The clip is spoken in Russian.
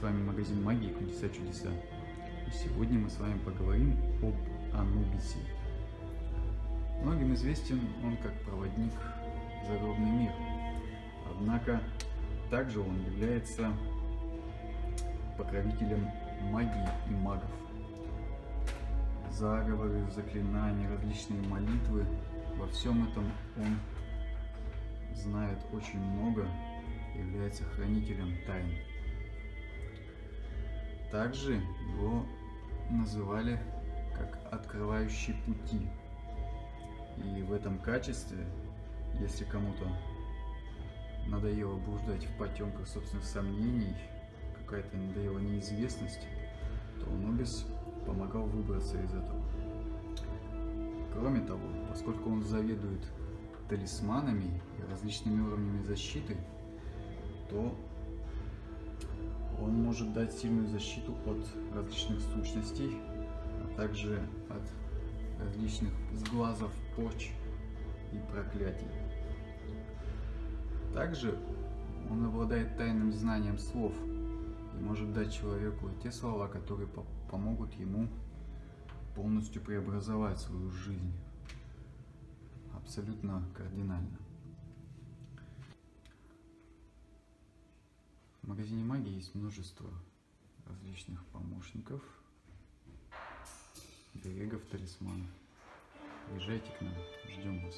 С вами магазин магии Кудеса Чудеса. И сегодня мы с вами поговорим об Анубисе. Многим известен он как проводник в загробный мир. Однако также он является покровителем магии и магов. Заговоры, заклинания, различные молитвы. Во всем этом он знает очень много, является хранителем тайн. Также его называли как открывающий пути. И в этом качестве, если кому-то надоело блуждать в потемках собственных сомнений, какая-то надоела неизвестность, то Анубис помогал выбраться из этого. Кроме того, поскольку он заведует талисманами и различными уровнями защиты, то он может дать сильную защиту от различных сущностей, а также от различных сглазов, поч и проклятий. Также он обладает тайным знанием слов и может дать человеку те слова, которые по помогут ему полностью преобразовать свою жизнь абсолютно кардинально. Магазине магии есть множество различных помощников, берегов, талисманов. Приезжайте к нам, ждем вас.